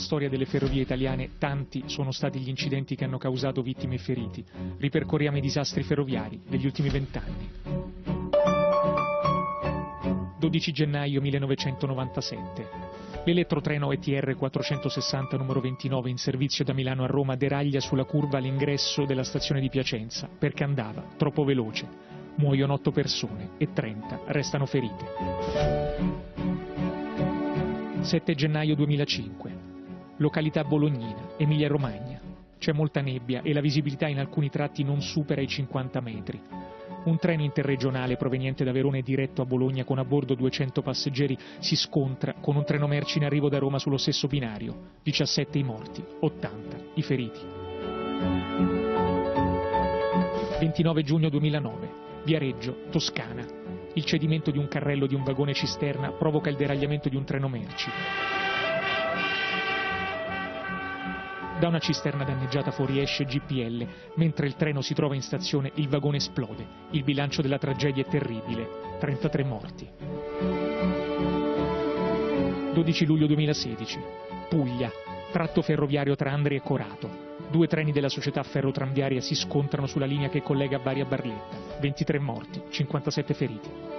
storia delle ferrovie italiane tanti sono stati gli incidenti che hanno causato vittime e feriti. Ripercorriamo i disastri ferroviari degli ultimi vent'anni. 12 gennaio 1997. L'elettrotreno ETR 460 numero 29 in servizio da Milano a Roma deraglia sulla curva all'ingresso della stazione di Piacenza perché andava troppo veloce. Muoiono 8 persone e 30 restano ferite. 7 gennaio 2005. Località Bolognina, Emilia Romagna. C'è molta nebbia e la visibilità in alcuni tratti non supera i 50 metri. Un treno interregionale proveniente da Verona e diretto a Bologna con a bordo 200 passeggeri si scontra con un treno merci in arrivo da Roma sullo stesso binario. 17 i morti, 80 i feriti. 29 giugno 2009. Viareggio, Toscana. Il cedimento di un carrello di un vagone cisterna provoca il deragliamento di un treno merci. Da una cisterna danneggiata fuoriesce GPL. Mentre il treno si trova in stazione, il vagone esplode. Il bilancio della tragedia è terribile. 33 morti. 12 luglio 2016. Puglia. Tratto ferroviario tra Andri e Corato. Due treni della società ferrotranviaria si scontrano sulla linea che collega Bari a Barletta. 23 morti, 57 feriti.